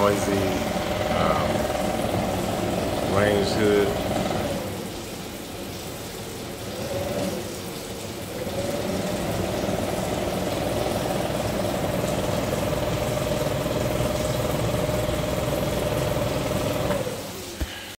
noisy. Um, Range Hood